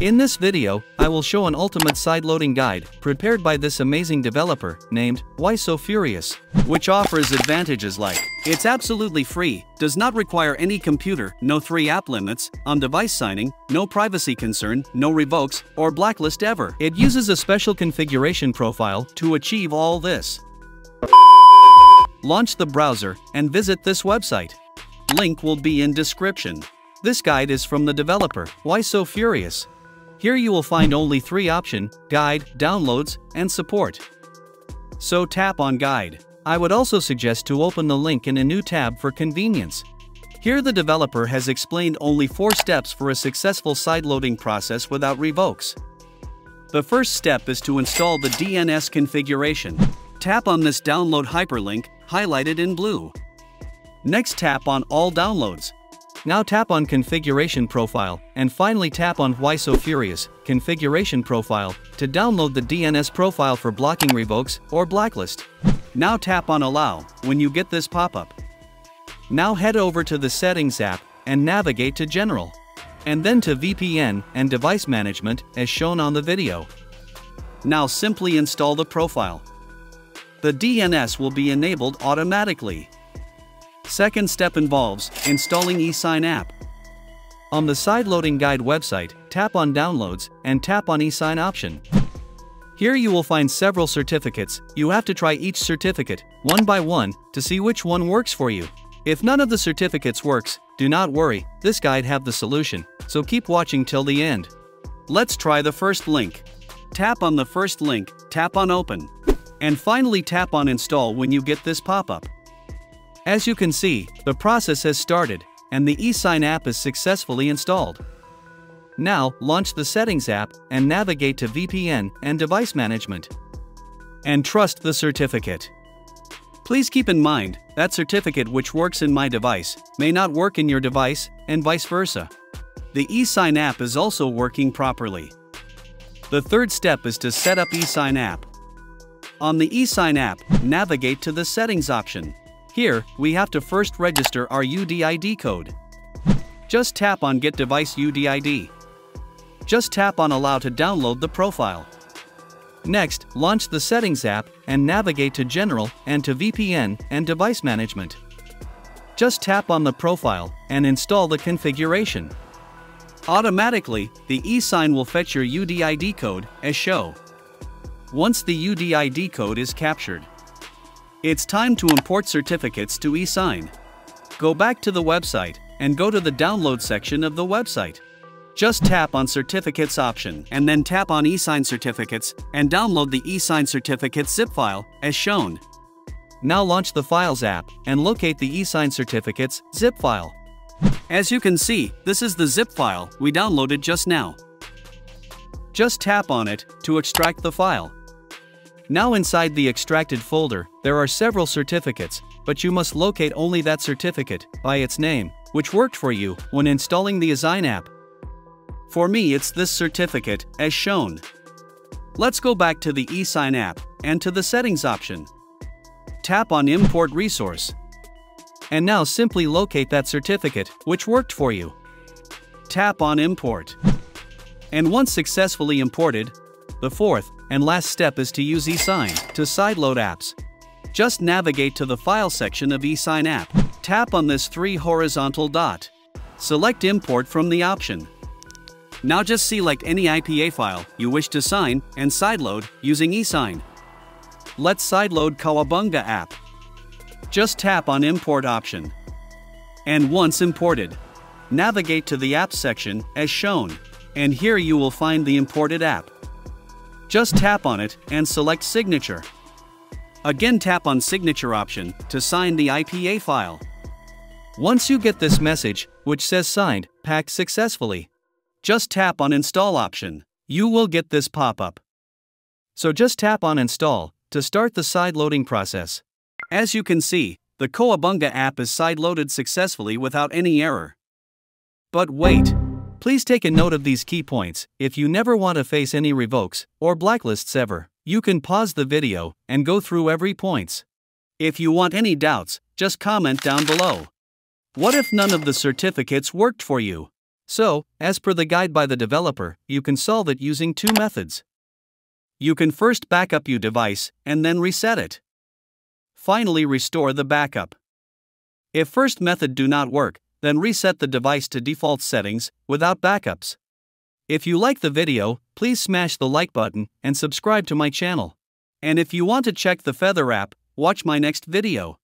In this video, I will show an ultimate side-loading guide prepared by this amazing developer named Why So Furious, which offers advantages like it's absolutely free, does not require any computer, no three app limits, on-device signing, no privacy concern, no revokes, or blacklist ever. It uses a special configuration profile to achieve all this. Launch the browser and visit this website. Link will be in description. This guide is from the developer, Why So Furious. Here you will find only three option, guide, downloads, and support. So tap on guide. I would also suggest to open the link in a new tab for convenience. Here the developer has explained only four steps for a successful sideloading process without revokes. The first step is to install the DNS configuration. Tap on this download hyperlink, highlighted in blue. Next tap on All Downloads. Now tap on Configuration Profile, and finally tap on Why So Furious, Configuration Profile, to download the DNS profile for blocking revokes or blacklist. Now tap on Allow when you get this pop-up. Now head over to the Settings app and navigate to General. And then to VPN and Device Management as shown on the video. Now simply install the profile. The DNS will be enabled automatically. Second step involves installing eSign app. On the Sideloading Guide website, tap on Downloads and tap on eSign option. Here you will find several certificates. You have to try each certificate, one by one, to see which one works for you. If none of the certificates works, do not worry, this guide have the solution, so keep watching till the end. Let's try the first link. Tap on the first link, tap on Open. And finally tap on Install when you get this pop-up. As you can see, the process has started, and the eSign app is successfully installed. Now, launch the Settings app and navigate to VPN and Device Management. And trust the certificate. Please keep in mind, that certificate which works in my device may not work in your device, and vice versa. The eSign app is also working properly. The third step is to set up eSign app. On the eSign app, navigate to the Settings option. Here, we have to first register our UDID code. Just tap on Get Device UDID. Just tap on Allow to download the profile. Next, launch the Settings app and navigate to General and to VPN and Device Management. Just tap on the profile and install the configuration. Automatically, the eSign will fetch your UDID code as show. Once the UDID code is captured, it's time to import certificates to eSign. Go back to the website and go to the download section of the website. Just tap on Certificates option and then tap on eSign Certificates and download the eSign Certificate zip file as shown. Now launch the Files app and locate the eSign Certificates zip file. As you can see, this is the zip file we downloaded just now. Just tap on it to extract the file. Now inside the extracted folder, there are several certificates, but you must locate only that certificate by its name, which worked for you when installing the eSign app. For me it's this certificate, as shown. Let's go back to the eSign app and to the Settings option. Tap on Import Resource. And now simply locate that certificate, which worked for you. Tap on Import. And once successfully imported, the fourth and last step is to use eSign to sideload apps. Just navigate to the File section of eSign app. Tap on this three horizontal dot. Select Import from the option. Now just select any IPA file you wish to sign and sideload using eSign. Let's sideload Cowabunga app. Just tap on Import option. And once imported, navigate to the Apps section as shown, and here you will find the imported app. Just tap on it and select Signature. Again tap on Signature option to sign the IPA file. Once you get this message, which says signed, packed successfully, just tap on Install option. You will get this pop-up. So just tap on Install to start the side loading process. As you can see, the Cowabunga app is side loaded successfully without any error. But wait! Please take a note of these key points. If you never want to face any revokes or blacklists ever, you can pause the video and go through every points. If you want any doubts, just comment down below. What if none of the certificates worked for you? So, as per the guide by the developer, you can solve it using two methods. You can first back up your device and then reset it. Finally restore the backup. If first method do not work, then reset the device to default settings without backups. If you like the video, please smash the like button and subscribe to my channel. And if you want to check the Feather app, watch my next video.